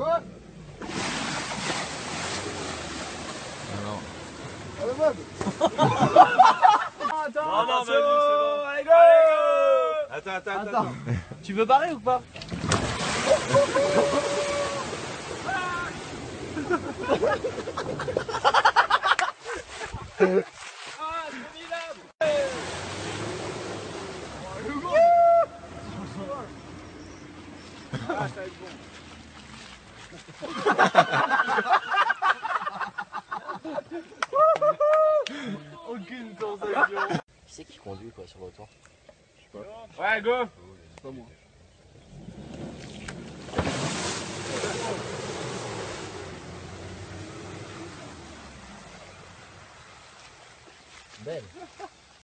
Attends, Non, non, bon. allez, go Attends, attends, attends. Attends, tu veux barrer ou pas Ah, formidable Ah, ça va être bon. Aucune sensation. Qui c'est qui conduit quoi sur le tour Ouais, go C'est pas moi. Belle